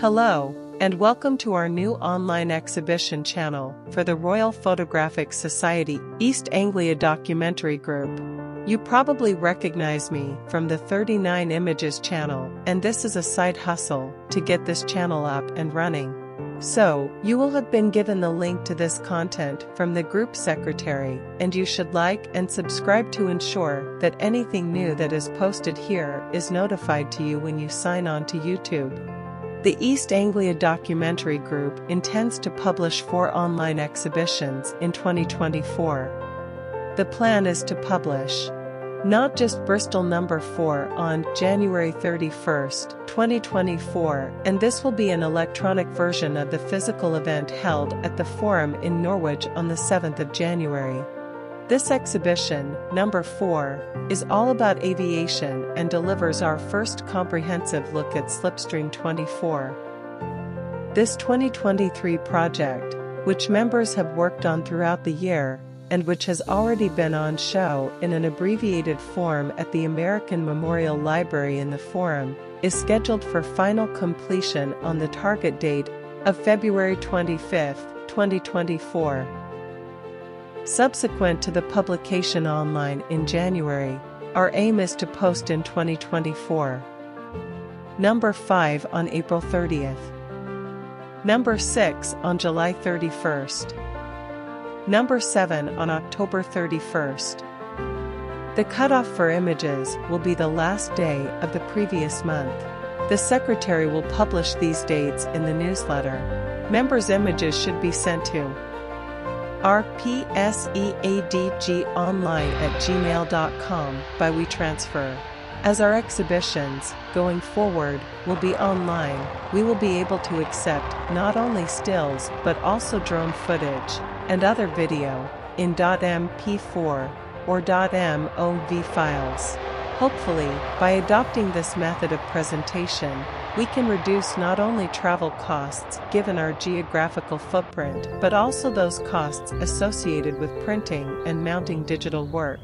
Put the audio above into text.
Hello, and welcome to our new online exhibition channel for the Royal Photographic Society East Anglia Documentary Group. You probably recognize me from the 39 Images channel, and this is a side hustle to get this channel up and running. So, you will have been given the link to this content from the group secretary, and you should like and subscribe to ensure that anything new that is posted here is notified to you when you sign on to YouTube. The East Anglia Documentary Group intends to publish four online exhibitions in 2024. The plan is to publish not just Bristol number 4 on January 31, 2024, and this will be an electronic version of the physical event held at the Forum in Norwich on the 7th of January. This exhibition, number 4, is all about aviation and delivers our first comprehensive look at Slipstream 24. This 2023 project, which members have worked on throughout the year, and which has already been on show in an abbreviated form at the American Memorial Library in the Forum, is scheduled for final completion on the target date of February 25, 2024. Subsequent to the publication online in January, our aim is to post in 2024. Number 5 on April 30th. Number 6 on July 31st. Number 7 on October 31st. The cutoff for images will be the last day of the previous month. The secretary will publish these dates in the newsletter. Members' images should be sent to rpseadgonline at gmail.com by WeTransfer. As our exhibitions, going forward, will be online, we will be able to accept not only stills but also drone footage and other video in .mp4 or .mov files. Hopefully, by adopting this method of presentation, we can reduce not only travel costs given our geographical footprint but also those costs associated with printing and mounting digital work.